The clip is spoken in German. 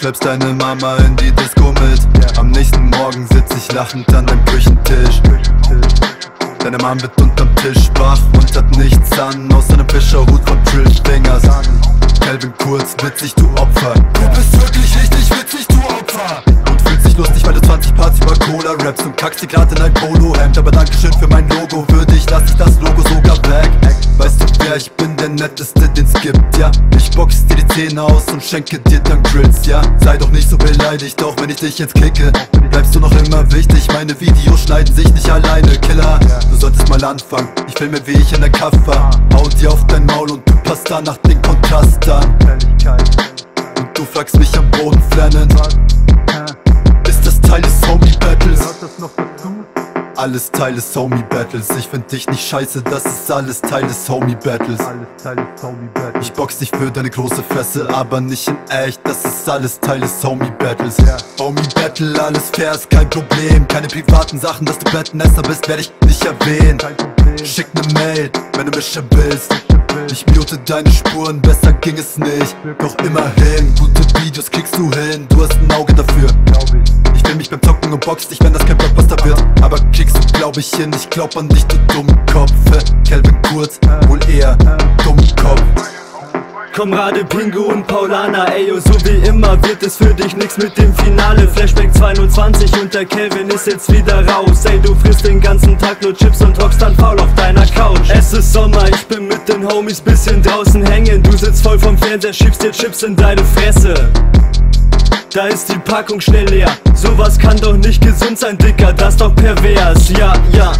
schleppst deine Mama in die Disco mit. Am nächsten Morgen sitz ich lachend an deinem Küchentisch. Deine Mom wird unterm Tisch wach und hat nichts an, außer einem Fischerhut von Trill Fingers. Calvin Kurz, witzig, du Opfer. Du bist wirklich richtig witzig, du Opfer. Raps und dir grad in ein Polohemd. Aber Dankeschön für mein Logo, würdig lass ich das Logo sogar weg. Weißt du wer, ich bin der netteste, den's gibt, ja. Ich box dir die Zähne aus und schenke dir dann Grills, ja. Sei doch nicht so beleidigt, auch wenn ich dich jetzt kicke. Bleibst du noch immer wichtig, meine Videos schneiden sich nicht alleine, Killer. Du solltest mal anfangen, ich filme wie ich in der Kaffer. Hau dir auf dein Maul und du passt danach den Kontrast an. Und du fragst mich am Boden flennen. Alles Teil des Homie Battles. Ich find dich nicht scheiße, das ist alles Teil des Homie Battles. Ich box dich für deine große Fresse, aber nicht in echt. Das ist alles Teil des Homie Battles. Homie Battle, alles fair, ist kein Problem. Keine privaten Sachen, dass du Bettnässer bist, werde ich nicht erwähnen. Schick ne Mail, wenn du mich willst. Ich mute deine Spuren, besser ging es nicht. Doch immerhin, gute Videos kriegst du hin. Du hast ein Auge dafür. Ich will mich beim Zocken und box dich, wenn das kein Blockbuster wird. Aber du, glaub ich, hin. Ich glaub an dich, du Dummkopf. Calvin Kurz, wohl eher Dummkopf. Komrade Pingu und Paulana, ey, so wie immer wird es für dich nix mit dem Finale. Flashback 220 und der Kelvin ist jetzt wieder raus. Ey, du frisst den ganzen Tag nur Chips und hockst dann faul auf deiner Couch. Es ist Sommer, ich bin mit den Homies bisschen draußen hängen. Du sitzt voll vom Fernseher, schiebst dir Chips in deine Fresse. Da ist die Packung schnell leer. Sowas kann nicht sein, Dicker, das doch pervers. Ja, ja.